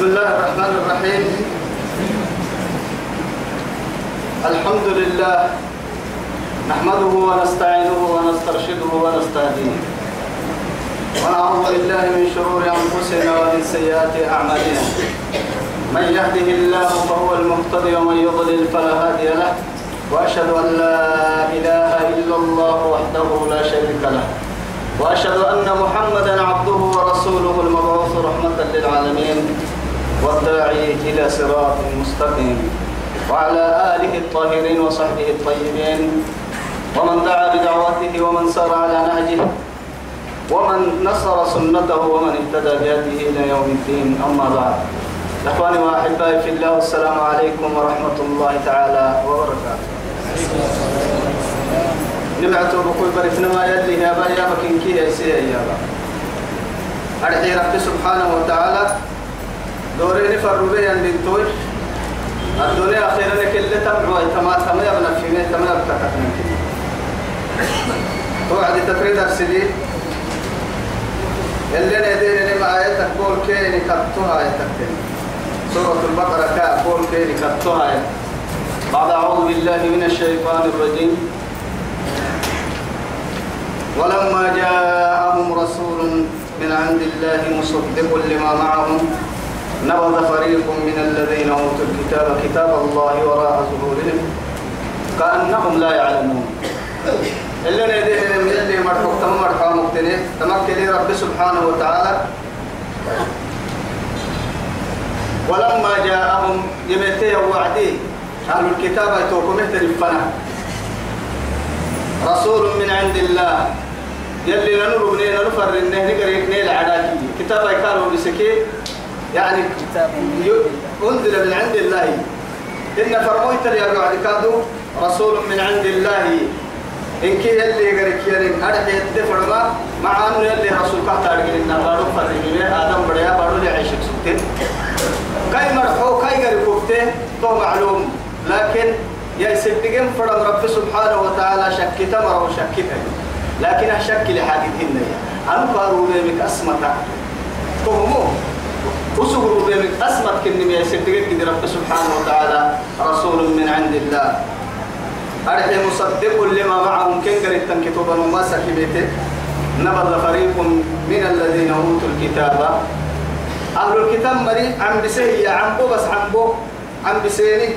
بسم الله الرحمن الرحيم. الحمد لله نحمده ونستعينه ونسترشده ونستهديه. ونعوذ بالله من شرور أنفسنا ومن سيئات أعمالنا. من يهده الله فهو المهتدي ومن يضلل فلا هادي له. وأشهد أن لا إله إلا الله وحده لا شريك له. وأشهد أن محمدا عبده ورسوله المبعوث رحمة للعالمين. والداعي إلى صراط مستقيم. وعلى آله الطاهرين وصحبه الطيبين. ومن دعا بدعوته ومن سار على نهجه. ومن نصر سنته ومن اهتدى بهديه إلى يوم الدين. أما بعد. إخواني وأحبائي في الله السلام عليكم ورحمة الله تعالى وبركاته. نبعته بقول بريتنا ما يلي يا با يا بكين كي يا سي يا با أرحي رب سبحانه وتعالى. دورين فربي أن دكتور الدنيا أخيرا كل تبع تما تما يبنى في مية تما يبقى تكنك توعد تفريد أرسلي اللي ندير لما آياتك بول كيني كتوها آياتك سورة البقرة كا بول كيني آياتك بعد أعوذ بالله من الشيطان الرجيم ولما جاءهم رسول من عند الله مصدق لما معهم نبذ فريق من الذين أوتوا الكتاب كتاب الله وراء ظهورهم كأنهم لا يعلمون. اللي نديهم يلي مرحوك تم مرحوك مقتني تمكن رب سبحانه وتعالى. ولما جاءهم يمتي وعدي أهل الكتاب يتوكم اهترفنا رسول من عند الله. يلي لنور بنينا نفر إنه نقرأ نيل عراكي كتاب يكالوا بسكي يعني أنزل من عند الله. إن فرمويت يا بعد كادو رسول من عند الله. إن كي يلي يقرأ كيرين أرحي الدفر ما مع أنه يلي رسول كهتا أرقل إنه بارو فرقل آدم بريا بارو لعيشك سبتين كاي مرحو كاي كبته تو معلوم. لكن يا سبتين فرم رب سبحانه وتعالى شكت مرة وشكتها لكن الشك لحاجتهن أنا قالوا بك أسمتا. فهموا وسقوا بك أسمت كني يا سبتين كده رب سبحانه وتعالى رسول من عند الله. أرحي مصدق لما معهم. كن قريت كتبا وما سكبته نبذ فريق من الذين أوتوا الكتاب. أهل الكتاب مري عم بسهي عم بو بس عم بو عم بسيني.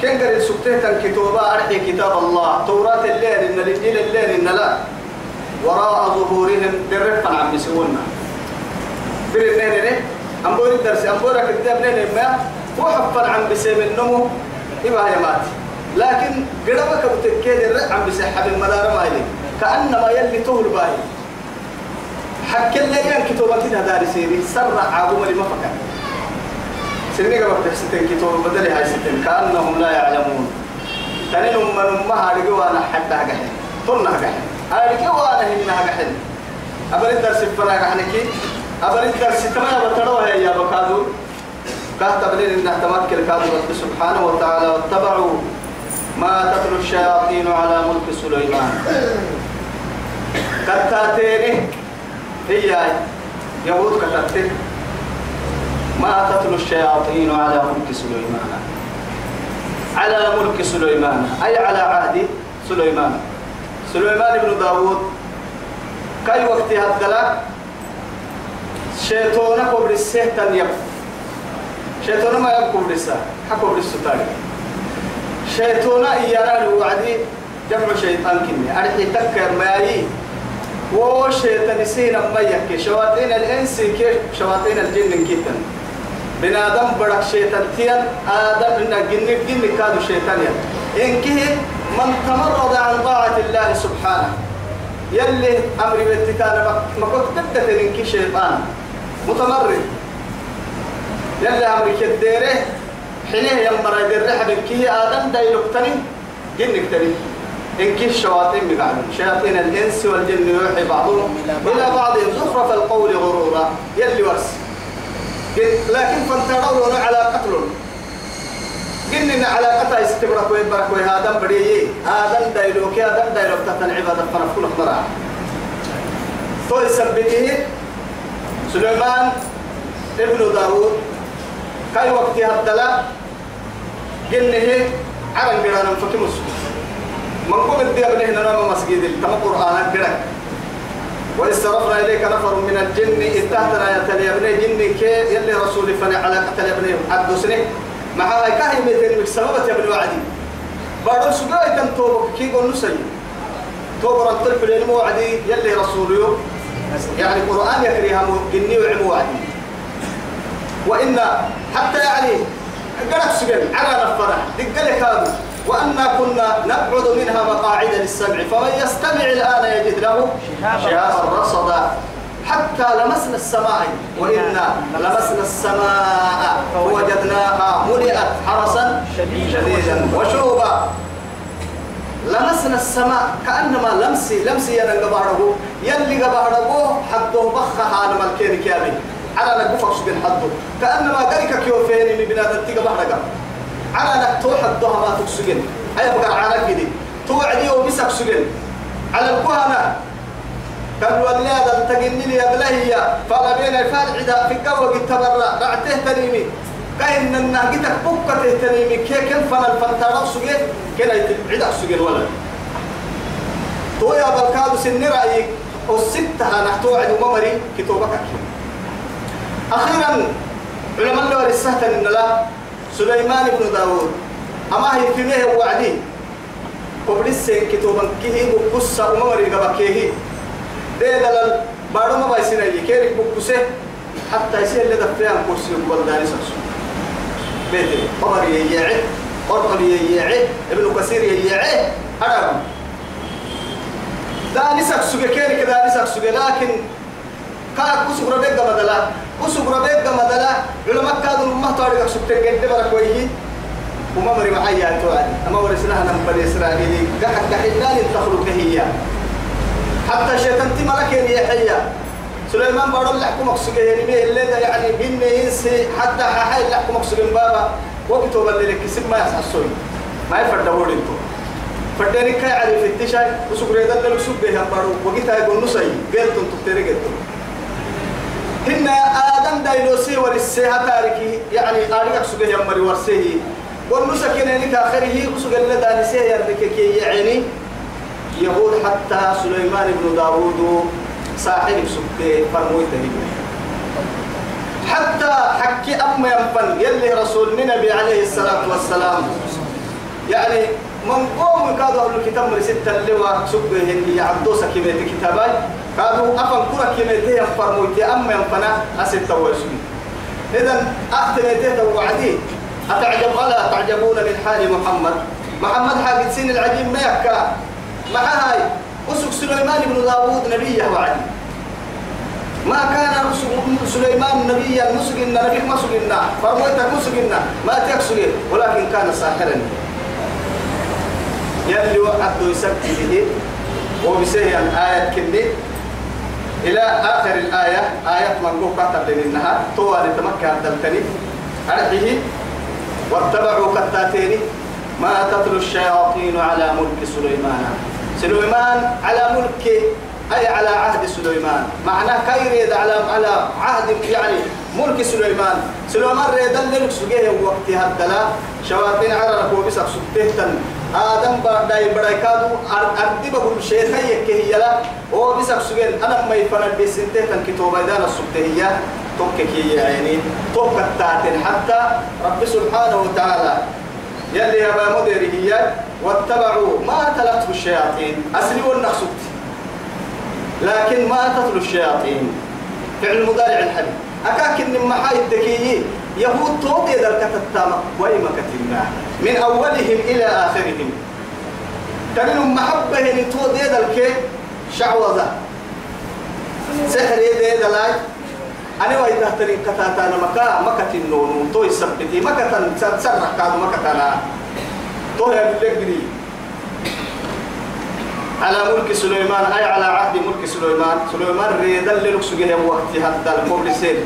كن قريت سكته كتبا أرحي كتاب الله. توراة الليل إن الإنجيل الليل إن لا. وراء ظهورهم درفا عم بسونا برنين أم بوري الدرس أم بورك الكتاب نين ما هو حفر عم بسيم النمو إما هي مات. لكن قربك بتكيد الرق عم بسحب المدار ما يلي. كأنما يلي طول باي. حك اللي ين كتوبة كده داري سيري سرع عابو ملي ما فكر. سنين قبل تحسين كتوبة بدل هاي ستين. كأنهم لا يعلمون. تنين من أمها لقوانا حتى هجحين طلنا هجحين هاي لقوانا هنا هجحين أبل الدرس فراغ عنكي أبل الدرس تما بتروه يا بكادو. كاتب لنا إن تمكن كادو رب سبحانه وتعالى. واتبعوا ما تتلو الشياطين على ملك سليمان. كتاتيني. هي يهود كتاتين ما تتلو الشياطين على ملك سليمان. على ملك سليمان. أي على عهد سليمان. سليمان بن داود كاي وقت هدلا شيطان كبر السهتن يب شيطان ما يب كبر السه حكبر الستاري شيطان إيانا الوعدي جمع شيطان كني. أرحي تكر ماي. و شيطان سينا ما يكي شواتين الإنس كي شواتين الجن كيتن. بنادم بدك شيطان تيان آدم إن جن جن كادو شيطان ين إنكه من تمرد عن طاعة الله سبحانه. يلي أمر بنتكان ما كنت تبدأ إنك شيطان. متمرد. يلي أمر كديره حينه يمر يدير حبيبكي آدم دايلوكتني جنك تني إنك الشياطين بقعدهم شياطين الإنس والجن يوحي بعضهم إلى بعض. زخرف القول غرورا يلي ورس. لكن فانتظروا على قتل. قلنا على قطع استبرك ويبرك وهذا بدي آدم دايلوك آدم دايلوك تتن عبادة فنفكل أخبرها. تو يثبته سليمان ابن داود كاي وقت هدلا هي عرن قرانا فكمس من قبل دي أبنه نرى مسجد تم قرآن قرأ وإذ صرفنا إليك نفر من الجن إذ تهتنا يا ابني جن كي يلي رسول فني على قتل ابني عبد سنه مع هاي كاهي ميتين سببت يا ابن وعدي. بعد سجاي تنتوب كي قول نسي توبر الطلب للمو وعدي يلي رسوله يعني قرآن يكريها جني وعمو وعدي وإن حتى يعني قرأت سجل على نفرة دقلك هذا وأنا كنا نقعد منها مقاعد للسمع فمن يستمع الآن يجد له شهابا رصدا. حتى لمسنا السماء وإنا لمسنا السماء فوجدناها ملئت حرسا شديدا. وشوبا لمسنا السماء كأنما لمسي لمسي يا قباره يلي قباره حده بخها على ملكين كامل على نقفك سجن حده كأنما قريك كيوفيني من بنادم تيجا على لك توحد الضوء ما تكسجن. أي بقى على كده توعدي وبسك سجن على الكهنة كان ولاد التجني لي أبلهية. فلا بين الفالعدة في الجو تبرع رعته تنيمي. كأن النهجتك بكة تنيمي كي كيف فن الفنتارو سجن؟ كنا يتبعد سجن ولا؟ تو يا بالكادو سن رأيك والستة نحتو عدو ممري كتوبك أخيرا علماء الله رسالة إن لا. سليمان بن داود. أما هي في مه وعدي. قبل السين كتوبا كيه بقصة أموري قبكيه ده دلال بارو ما بايسين أي كيرك بقصة. حتى يصير لدى فيها كرسي وقبل داني سكسو بيتي قمر ييعي قرطل ييعي ابن كثير ييعي أرام داني سكسو كيرك داني سكسو لكن كا كسو ربيك بدلا كسو ربيك بدلا علماء كادوا ما تعرف سكتك قد برك ويجي وما مري معايا توعد أما ورسناها نم بني إسرائيل قحك قحلان تخلق هي. حتى شيطان يا حيا سليمان بارو لحكم مقصود يعني اللي يعني بين ينسي حتى حاي لحكم مقصود بابا. وقت اللي لك سب ما يفرد ورد انتو. فردني كاي على في التشاي وسكر يدل لك سب بها بارو وقتها يقول نسي قلت انتو تري قلت هن آدم دايلوسي ورسيها تاركي يعني آريك سبه يمري ورسيه والمسكين انك آخره وسق اللي دانسيه يرنك كي يعني. يهود حتى سليمان بن داوود صاحب سبته فرموي حتى حكي أم ينفن يلي رسول النبي عليه الصلاة والسلام. يعني من قوم كادوا أهل الكتاب من ستة اللواء سبه هي عبدو سكيمة كتاباي. كادوا أفن كرة كيمة ينفرموي أم ينفنا أستة ويسوي إذن أختنيته وعديه أتعجب ولا تعجبون من حال محمد؟ محمد حاجة سين العجيب ما يكا مع هاي أسك سليمان بن داوود نبيه وعدي. ما كان سليمان نبيا نسجنا نبيك ما سجنا فرميتك مسجنا ما تكسجن ولكن كان ساحرا. يلي وعدوا يسبت به وبسيه آية كني. إلى آخر الآية آية من كتب لنا طوال تمكى الدلتني أرحيه واتبعوا كتاتين ما تتلو الشياطين على ملك سليمان. سليمان على ملك أي على عهد سليمان. معناه كيريد على على عهد يعني ملك سليمان. سليمان ريد لك سجيه وقت هدلا شواطين على ركوب بسق سبتهتن. آدم بداي بداي كادو. أردي بقول شيء هي كهي لا هو بسق سجين أنا ما يفرد بسنتهتن كتوبة دانا سبتهية توكك يعني. توك التاتن حتى رب سبحانه وتعالى. يلي يا مدير هي. واتبعوا ما تلته الشياطين. أسلي والنقصت لكن ما تتلو الشياطين. فعل مضارع الحديث أكاك إن محاي الدكيين يهود توب يد الكتتامة وإما كتلنا من أولهم إلى آخرهم. تنين محبة إن توب يد الكي شعوذة. سحر يد لاي أنا وإذا ترين كتاتانا مكا مكة النون تو يسبتي مكة تسرح كادو مكة أنا تو يا بلغري على ملك سليمان أي على عهد ملك سليمان. سليمان ريدا لنكسجه وقت هذا القول سين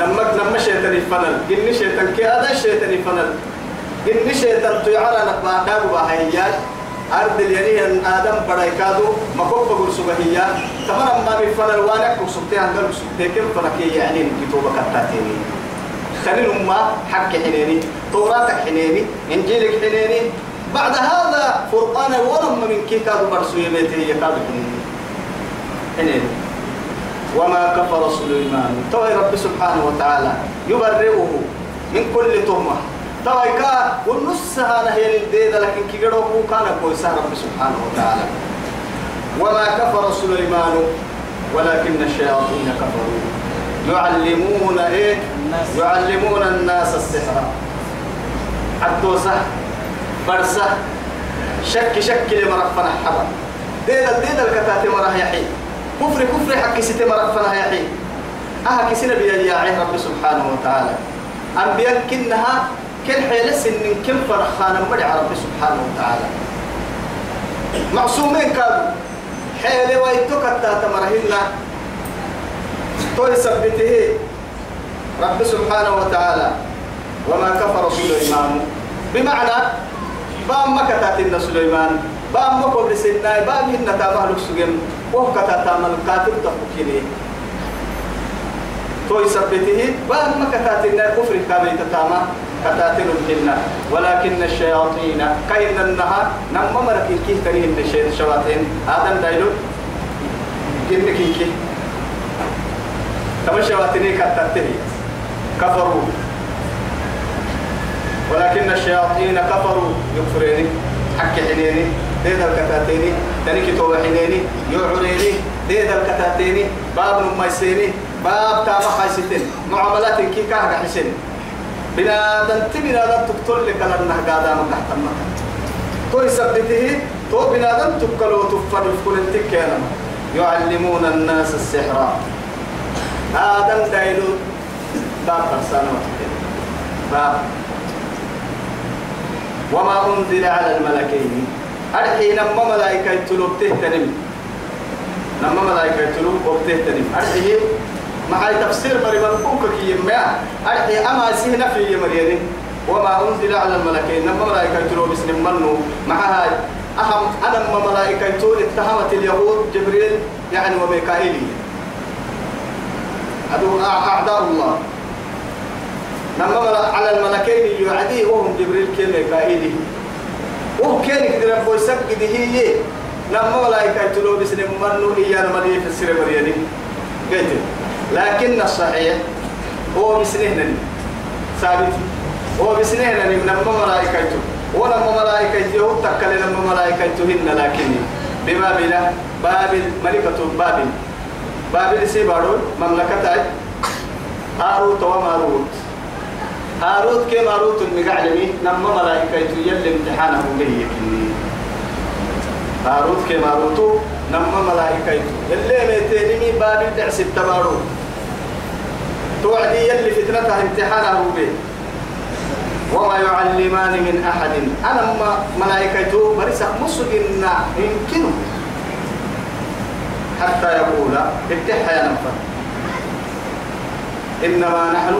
لما لما شيطان يفنل إن شيطان كي هذا شيطان يفنل إن شيطان تيعرى نقبا دابو بهيات أرض اليريه آدم برايكادو مكوب بقول سبهية. تمام ما بفنل وانك وسبتي عندك سبتي. كم فنكي يعني كتوبة كتاتيني. خلينا ما حق حنيني. توراتك حنيني. إنجيلك حنيني. بعد هذا فرقان ورم من كي كادوا برسوية بيتي كادوا حنيني حنيني وما كفر سليمان. توي رب سبحانه وتعالى. يبرئه من كل تهمة. توي كا والنص هذا هي الديدة لكن كي قدوه كان كويسا رب سبحانه وتعالى. وما كفر سليمان. ولكن الشياطين كفروا. يعلمون إيه؟ يعلمون الناس السحر. عدوسة برسة شك شك لمرفنا حبا. ديدا ديدا الكتاتي مراه يحيي. كفر كفر حق ستي مرفنا يحيي. أها كسنا بيا رب سبحانه وتعالى. أنبياء كنها كل حيل سن كم فرخانا مدع رب سبحانه وتعالى. معصومين كانوا. حيل ويتوك التاتا مرهنا. توي سبته. رب سبحانه وتعالى. وما كفر سليمان. بمعنى بام مكتات سليمان بام مكو لسنا بام هن تابع لكسجن وهو كتاتا من كاتب تفكيني. توي سبته بام مكتات كفر كامل تتاما كتاتل الجنة ولكن الشياطين كاين النهار نم مرك كي تريهن الشياطين هذا دايلو جنك كي كما شياطين كتاتل كفروا. ولكن الشياطين كفروا. يكفرين حق حنيني ديد الكتاتيني تنكي تو حنيني يعريني ديد الكتاتيني باب نميسيني باب تابع حيستين معاملات كي كاه حسين بنادم تبنادم تقتل لك لأنه قادا من تحت المكان. تو يثبته تو بنادم تقلو تفر كل التكينا يعلمون الناس السحر. آدم دايلو باب فرسانة باب. وما أنزل على الملكين. أرحي نما ملائكة تلوب تهتنم نما ملائكة تلوب وبتهتنم. أرحي مع تفسير مريم بوك كي يما أرحي أما سهنا في مريم. وما أنزل على الملكين. نما ملائكة تلوب بسم منو. مع هاي أهم أنا ملائكة تول اتهمت اليهود جبريل يعني وميكائيل هذو أعداء الله. نما على الملكين يعدي وهم جبريل كي ميكائيل وهو كان يقدر يقول سجد هي نما ملائكة تلوب بسم منو إيانا مريم في السر مريم قلت لكن الصحيح هو بسنهن ثابت. هو بسنهن من ملائكته ولما ملائكته هو تكل لما ملائكته هن لكن ببابل بابل ملكة بابل. بابل سيبارو مملكة هاروت وماروت. هاروت كي ماروت المقعلمي نما ملائكته يلي امتحانه به هاروت كي ماروتو نما ملائكته اللي ميتيني بابل دعس التبارو. توعدي يلي فتنتها امتحانه به وما يعلمان من أحد. أنا ما ملائكته برسك مسجنا يمكنه حتى يقول اتحى يا نفر. إنما نحن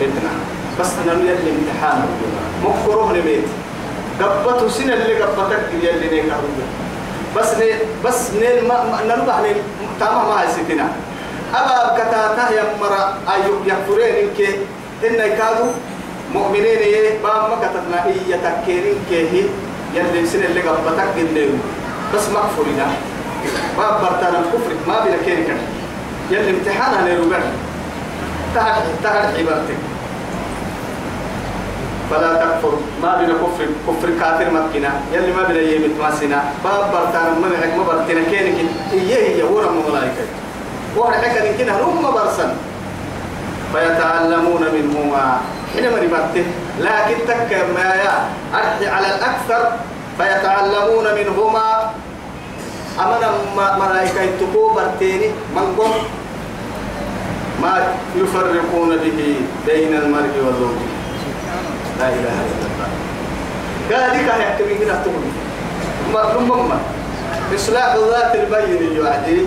فتنة. بس أنا يلي امتحان. مكروه لبيت قبته سنة اللي قبتك يلي نيكا بس ني بس نيل ما نربح نيل تمام ما هي ستنا. أبا كتاتا يا مرا أيوب يكفرين إنك إن يكادوا مؤمنين يه بام ما كتبنا إيه يتكيرين كيه يلي سنة اللي قبتك إنه. بس مكفرنا ما برتانا الكفر ما بلا كيرك يلي امتحانها نيروبر تهد تهد عبارتك فلا تكفر. ما بين كفر. كفر كافر مكنا يلي ما بين يمت ماسنا باب برتانا ما معك ما برتنا كينك هي هي ورا ملائكة وهر حكا يمكن هم برسن فيتعلمون منهما. حينما ربطته لكن تك ما يا على الأكثر. فيتعلمون منهما. أمنا ملائكة تكو برتيني. من قم ما يفرقون به بين المرء وزوجه لا إله إلا الله. قال لك يحكي من هنا تقول ما ثم إصلاح ذات البين يعدي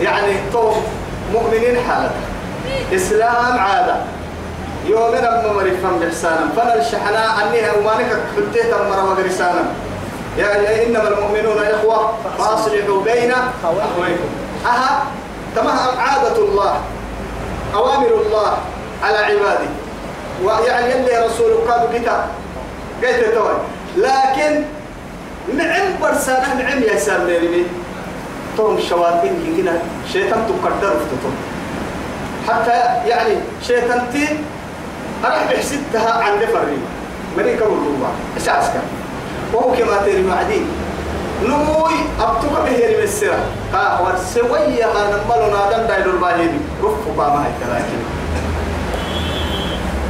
يعني تو مؤمنين حالة. إسلام عادة. يومنا ما مريفهم بإحسانا فلا الشحناء أنها ومانك حتيت المرة وغرسانا يا إنما المؤمنون إخوة فأصلحوا بين أخويكم. أها؟ تمام. عادة الله. أوامر الله على عباده. ويعني اللي رسول قال كتاب قلت توي. لكن نعم برسانة نعم يا سامي توم الشواتين كده شيطان تقدر فتتم حتى يعني شيطان تي أنا بحسدتها عند فريق مريكا والروبا إساسك وهو كما تري معدي. نموي أبتوك به المسرة ها ورسوية هذا مالو نادم دايلو الباهيني رفو باما هيك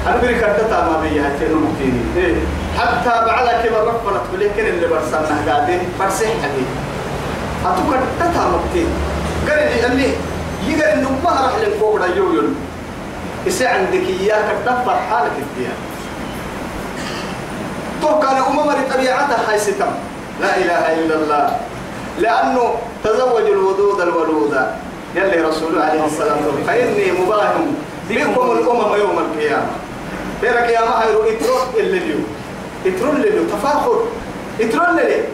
لكن أنا بريكا تتا ما بيها تنو مكيني إيه. حتى بعد كبر رفنا تقول كن اللي برسلنا قاعدين برسح حدي أتوك تتا مكتين قال لي أني يقال إنه ما راح لنفوق يويون إسا عندك إياك تدبر حالك الديان تو كان أمم طبيعتها هاي ستم. لا إله إلا الله. لأنه تزوج الودود الولود. يلي رسول عليه الصلاة والسلام فإني مباهم بكم الأمم يوم القيامة. بيرك يا ما هيرو إترون اللي اليوم إترون اللي اليوم تفاخر. إترون اللي.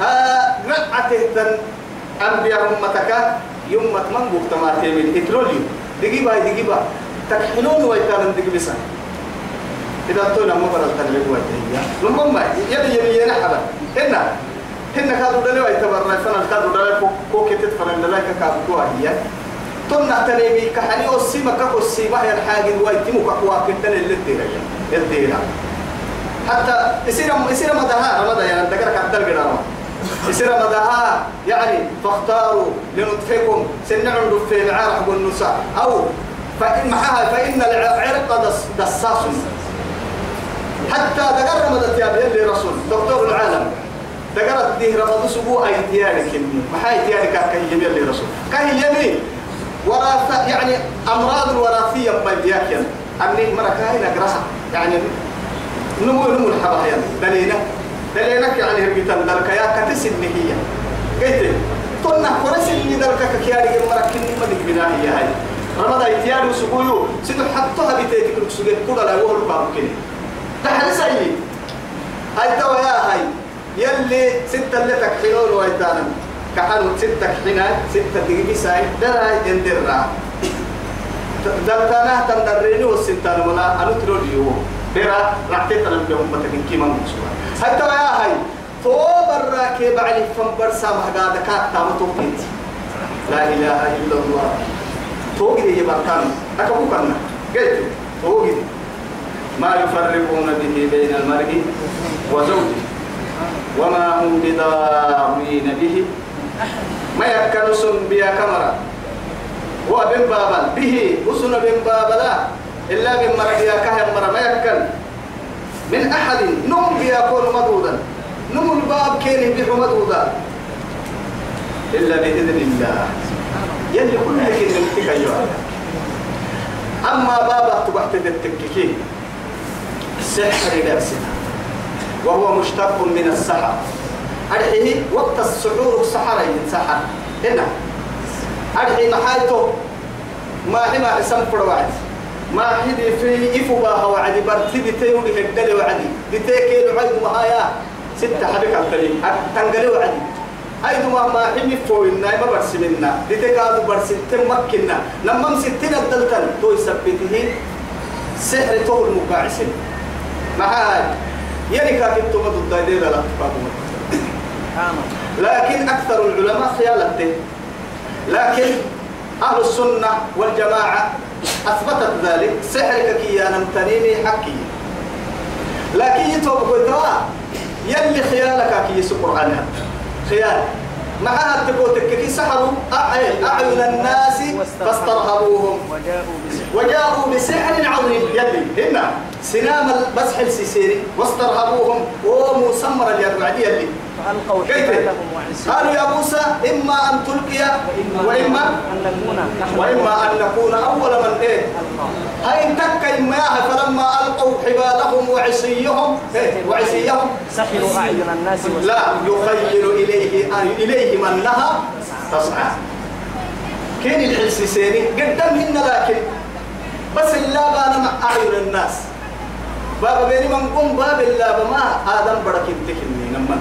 ها رقعته تن أنبياء أمتك يوم من بوك تماتين إترون اليوم دقيبا دقيبا تكحلون ويتان دقيبسا إذا تونا مبرر تنبيه ويتهيا لما يلي يلي ينحبا هنا. هنا كادو دلوا ويتبرر فنا كادو دلوا كوكيتت فنا دلوا كادو هي. تمنا تنيمي كحني أسيما كاكو السيما هي الحاجة ويتمو كاكو كنتن اللي الدينا الدينا حتى يصير يصير مدها رمضة يعني كده كتر قدامه يصير مدها يعني فاختاروا لنطفئكم سنعم في العرق والنساء. أو فإن معها فإن العرق دس دساس. حتى دقر رمضة يا بيلي رسول. دكتور العالم. دقرت ديه رمضة سبوع أي ديانك ما هاي ديانك كهي يلي رسول. كهي يمين وراثة يعني أمراض الوراثية بدياك أمني مركاي نقرأها يعني نمو نمو الحبا يعني دلينا دلينك يعني هربيتان دلك يا كتس النهية قلت تنا كرس اللي دلك كياري مركني ما دك بنا هي هاي. رمضان يتياري وسقويو سيدو حطها بيتيتك لكسوجت كودا لا يوهل باب كني. تحل سيء هاي توا يا هاي. يلي ستة اللي تكحلون ويتانا كحلو ستة حنا ستة دقيقة ساي درا يندرا دلتنا تندريني والسنتان ولا أنا تروديو برا رحتي تنم بهم بتكين كيما هاي توا يا هاي تو برا كي بعلي فم برسا مهجا دكات تام توقيت. لا إله إلا الله. توقيت يبرتان أكبو كنا. قلت توقيت. ما يفرقون به بين المرء وزوجه. وما هم بضارين به. ما يكن سن بيا كمرة هو بن بابل. به وسن بن بابلا إلا بن مرقيا كهم مرة ما يكن. من أحد. نم بيكون مدودا. نم الباب كين بيح مدودا. إلا بإذن الله. يلي كل إن أيها أما بابا تبحت التككين سحر نفسنا وهو مشتق من السحر. أرحيه وقت السحور سحر سحر هنا أرحي محايته ما حما حسن فروعد ما حدي في إفبا وعدي برتدي تيولي هدلي وعدي دي تيكي وعدي مهايا ستة حبك التلي تنقلي وعدي أيضا ما ما حمي فوينا ما برسمنا دي تكادو برسلتم مكنا لما مسكتين الدلتن. تو يثبته سحر تو المقاعسين. معاي يعني كاكب تو مدو الدايدين لا لكن أكثر العلماء خيالته لكن أهل السنة والجماعة أثبتت ذلك. سحرك كي نمتنيني حكي. لكن يتوب قدرا يلي خيالك كي يسقر عنها خيال. معها تقول كي سحروا أعين الناس فاسترهبوهم. وجاءوا بسحر عظيم. يلي هنا. سنام المسح السيسيري واسترهبوهم. ومسمر اليرعدي اللي حبالهم وعصيهم قالوا يا موسى إما أن تلقي وإما أن نكون وإما أن نكون أول من إيه؟ هاي تك إماها فلما ألقوا حبالهم وعصيهم؟ إيه؟ وعصيهم؟ سحروا أعين الناس لا يخيل إليه إليه من لها تسعى كين الحسيسيني قدامهن لكن. بس الله بانا مع أعين الناس. بابا بيني من قم باب الله بما آدم برك انتكني نما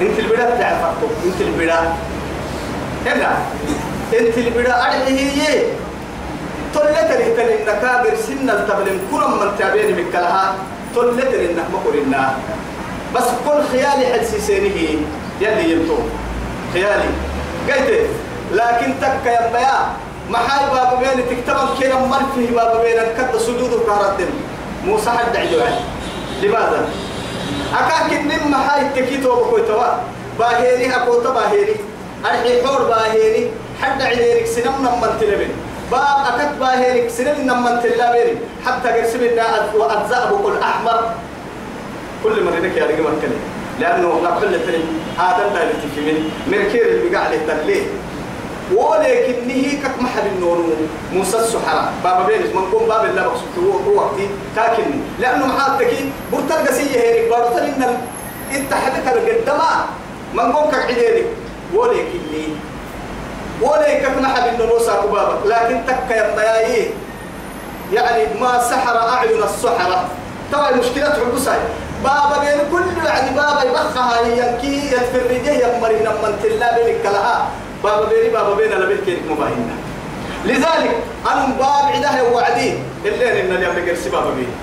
انت البدا تعرفكم انت البدا هنا انت البدا أرحيه تلتن تن النكابر سن التبلم كل من تابين من كلها تلتن إنك مقرنا بس كل خيالي حدسي سينه يلي يمتو خيالي. قلت لكن تك يا بيا محاي باب بين تكتب كنا مر فيه باب بين كد سجود كهردم موسى حد عجوان لماذا؟ أكاك النم محاي تكيتو بكويتوا باهيري أكوتا باهيري. أرحي حور باهيري. حد عينيك سنم نمن تلبن باب أكت باهيرك سنم نمن تلبن حتى قرسمنا وأجزاءه كل أحمر. كل مرة لك يا رجل لأنه نقول لك هذا لا يتكلم مركير اللي قاعد يتليه ولكن هي كك محل النور موسى السحرة. بابا بينس من قوم باب الله بقصد هو وقتي. كاكن لأنه محاتك برتل قسية هيك. برتل إن أنت حدك القدماء. من قوم كك عدينك ولكن لي ولكن محل النور ساكو بابا لكن تك يا يعني ما سحر أعين السحرة. طبعا مشكلة عبوساي بابا بين كل يعني بابا يبخها. ينكي يتفرجه يمري نمن تلا بينك لها بابا بيني بابا بين أنا بيت مباهنا لذلك أنا باب عده وعدي اللي إن اليوم نقرس بابا بيني.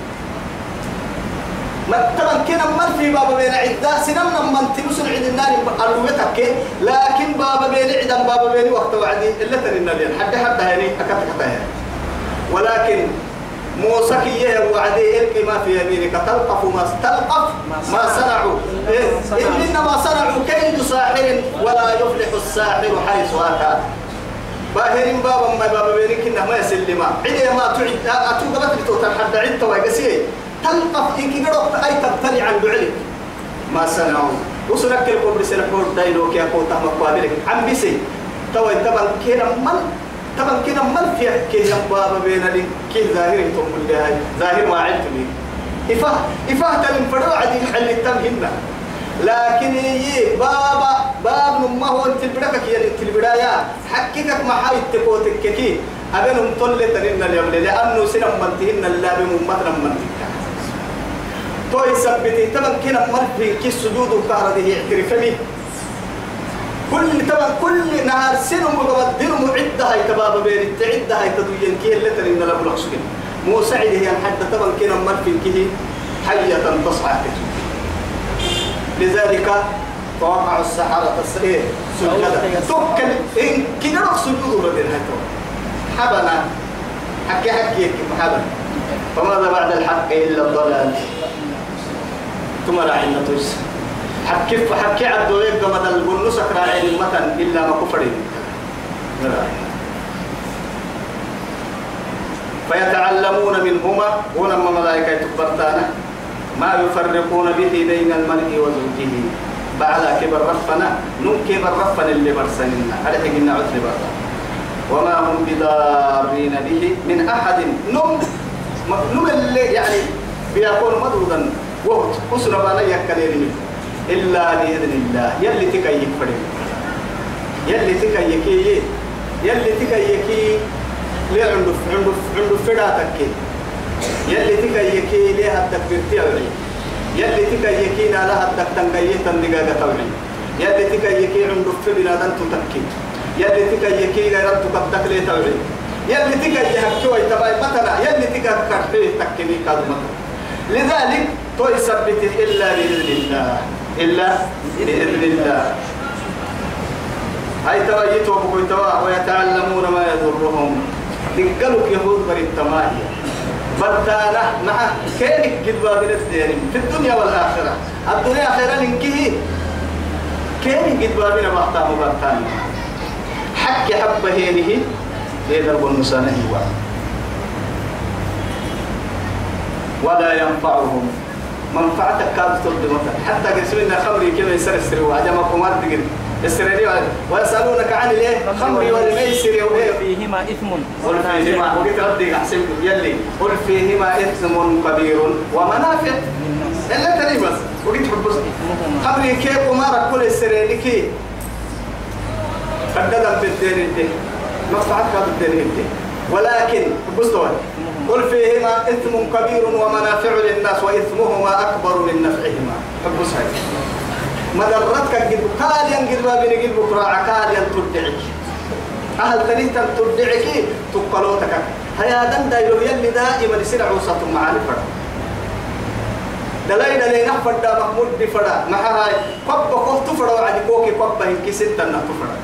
ما طبعا كنا من في بابا بين عدة سنم من تمسن عند النار أروتك لكن بابا بين عدة بابا بين وقت وعدي إلا تنين اليوم حتى حتى يعني أكتك يعني. ولكن موسى كي وعدي القي ما في يمينك. تلقف ما تلقف ما صنعوا. إيه؟ إنما صنعوا كيد ساحر ولا يفلح الساحر حيث أتى. باهرين بابا ما بابا بينك إنه ما يسلم. عدي ما تعد. اتو قبت بتوتر حتى عدت وقسي تلقف انك قرأت أي تبتلي عن بعلك ما صنعوا. وسنك بسنة حور دايلوك يا كوتا مقابلك عم بسي تو انت كنا من طبعا كده من في كي بابا بين لي؟ كي ظاهر أنتم اللي هاي ظاهر ما عدت لي. إفاه إفاه تلم فروا عدي محل التمهنا لكن يي بابا باب ما هو أنت البداية كي أنت البداية حقيقة ما حاي تكوتك كي. أبنهم طل تنين اليوم لأنه سنم من تهن الله بممتنا من تكا توي سبتي. طبعا كده مر في كي السجود وكهرده اعترفني كل طبعا كل نهار سنة مقدر معدة هاي تبابا بين التعدة هاي تدوين كيه اللي ترين لا بلغ سكين مو سعيد هي حتى طبعا كنا مرفين كيه حية تصعد لذلك فوقع السحرة السئيه سجدا توكل إن كنا نقص سجود بدين هاي حبنا. حكي حكي حبنا فماذا بعد الحق إلا الضلال؟ ثم راعينا تجسد حكي حكي عدو يبقى بدل البنوس راعي المتن إلا ما كفرين فيتعلمون منهما ولما ملائكة تبرتانا ما يفرقون به بين المرء وزوجه. بعد كبر رفنا نم كبر رفنا اللي برسلنا على حقنا عثر برا وما هم بضارين به من أحد. نم نم اللي يعني بيكون مضرودا وقت أسرة بانا يكاليني منه إلا بإذن الله. يلي تكيك فريق. يلي تكيكي يلي تكيكي ليه عنده عنده عنده فراتك يلي تكيكي ليه التكبير تيوعي يلي تكيكي نالها التكتنقية تندقاقة توعي يلي تكيكي عنده فبنا دن تتكي يلي تكيكي غيرت تكتك ليه توعي يلي تكيكي كوي تباي مثلا يلي تكيكي تكني كادو مثلا لذلك تو يثبت إلا بإذن الله. إلا بإذن الله. هاي تبيتوا بكويتوا ويتعلمون ما يضرهم. دقلوا يهود بريد تماهي بدانا مع كينك قدوا من الدين في الدنيا والآخرة. الدنيا خيرا لنكيه كينك قدوا من بحتا مبتان حق حب هينه. إذا والنسانه ولا ينفعهم. منفعتك كاد ترد مثلا. حتى قسمنا خمري كذا يسر السر وعجما قمار تقر السريري ويسألونك عن الإيه؟ خمر والميسر فيهما إثم. قل فيهما. وقلت ردي أحسن يلي. قل فيهما إثم كبير ومنافع. إلا تري بس. وقلت حبس. خمري كيف قمار كل السريري كي قددا في الدين الدين. منفعتك كاد الدين الدين. ولكن حبس قل فيهما إثم كبير ومنافع للناس وإثمهما أكبر من نفعهما. حب سعيد مدرتك قد قال ينقل ما بين قلبك راعى قال ينتدعك أهل تريد تدعك تقلوتك. هيا دن دايلو يلي دائما يصير عوصة معاني فرد دلاي دلاي نفر دا محمود فرد ما هاي؟ قب قف تفرد وعدي كوكي قب هنكي ستة نفرد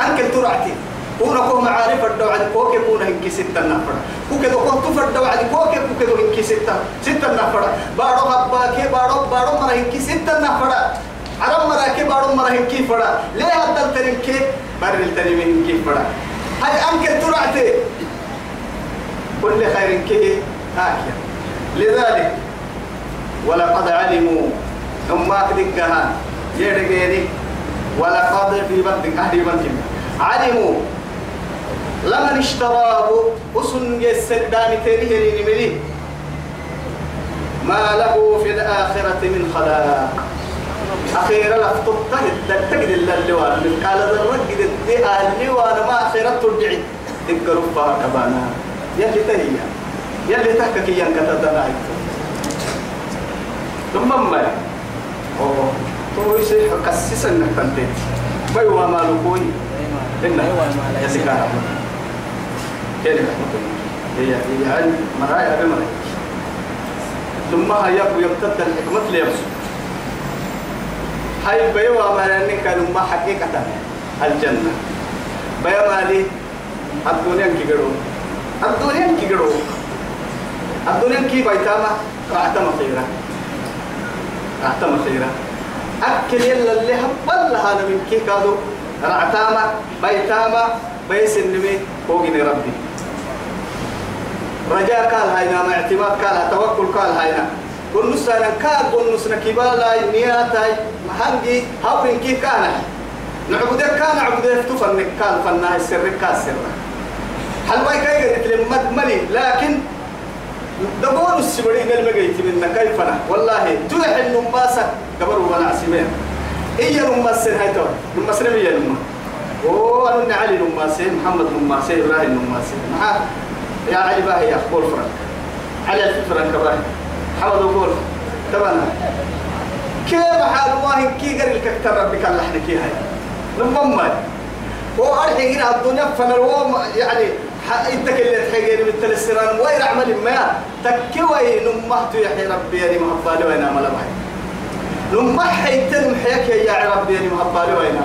أنك ترعتي. كونا كو معارف فرد وعدي كوكي كونا هنكي ستة نفرد كوكي دو قف تفرد وعدي كوكي كوكي دو هنكي ستة ستة نفرد بارو هباكي بارو بارو مرة هنكي ستة نفرد عرب مرة كي بارو مرة هنكي فرد ليه هدل ترنكي بارل ترنكي هنكي فرد هاي أنك ترعتي كل خير كه آكل لذلك ولقد علموا ثم أكدكها يرجعني ولقد في بدك أهدي بدك علموا لمن اشتراه أسن يسر داني تيريه نملي ما له في الآخرة من خلاق أخيرا لفتطه تجد اللوان من قال ذا الرجل اللوان ما أخيرا ترجعي. تذكروا فاكبانا يلي تهيا. يلي تحكك يان كتدنا ثم ما أوه. تو يصير كسيس انك تنتهي ما لكوي إن يا سكارة كلمة. هي هي عن مرايا بمرايا ثم هيا يمتد الحكمة ليبسو. هاي بيوا لأنك كانوا ما حقيقة الجنة. بيوا مالي الدنيا كي قرون الدنيا كي قرو. الدنيا كي بيتاما رعتم خيرا. رعتم خيرا. أكل يلا اللي هبل هذا من كي كادو رعتاما بيتاما بيس النمي فوقني ربي. رجاء قال هاينا ما اعتماد قال توكل قال هاينا. كل نسانا كاد كل نسنا كبالا نياتاي هنجي هابرين كي كان. نعبدك كان عبدك تفنك قال فناه السر كاسر هل ما كاي قلت لي ملي لكن دبون السبري قال ما قلت منا كيف أنا والله تلح النماسة قبر ولا عسيمين. هي نماسة هاي تو نماسة هي نماسة أوه أنا علي نماسة محمد نماسة إبراهيم نماسة يا علي باهي يا أخبار فرنك على الفرنك إبراهيم حمد أقول تمام كيف حال الله كي قال لك ترى بك اللحن كي هاي نمما هو أرحي هنا الدنيا فنروم يعني انت اللي تحقيني مثل السران وين اعمل ما تكوي نمحت يا ربي يعني مهبالي وين عمل معي نمح يتم حيك يا ربي يعني مهبالي وين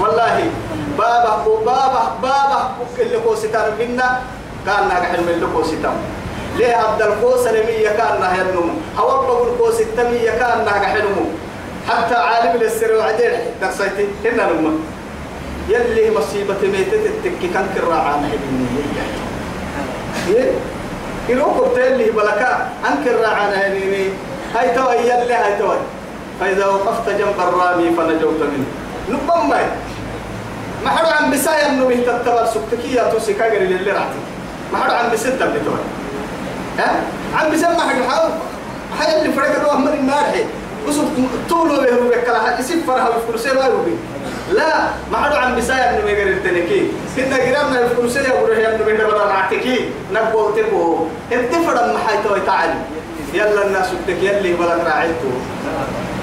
والله بابا وبابا بابا اللي هو ستار منا كان ناقح هو ستار ليه عبد القوس لمية كان نهي النمو هو بقول قوس التمية كان ناقح النمو حتى عالم السر وعدين درسيتي هنا نمو يلي مصيبة ميتة التكي كان كراعان هبيني يروكو بتالي بلكا أنكر راعان هنيني هاي توي يلي هاي توي. فإذا وقفت جنب الرامي فنجوت منه. نبما ما حلو عن بسايا انه به تتبر سكتكي يا توسي كاغري اللي رعتي ما حلو عن بسنت بتوي ها؟ عن بسما حق حاول هاي اللي فرق الروح من النار وصل طولوا به وبكلا يسيب فرها بفلوسين ويروبي لا ما حدو عن بسايا انه ميغر التنكي. كنا قرامنا الفلوسية يقولوا هي انه ميغر بدل معتكي نقبو تبو انت فرم محايتو تعال يلا الناس بتك يلي بلك راعيتو